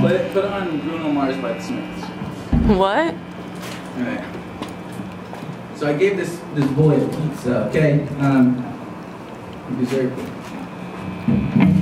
Put it, put on Bruno Mars by the Smiths. What? Alright. So I gave this this boy a pizza, okay? Um, he deserved it.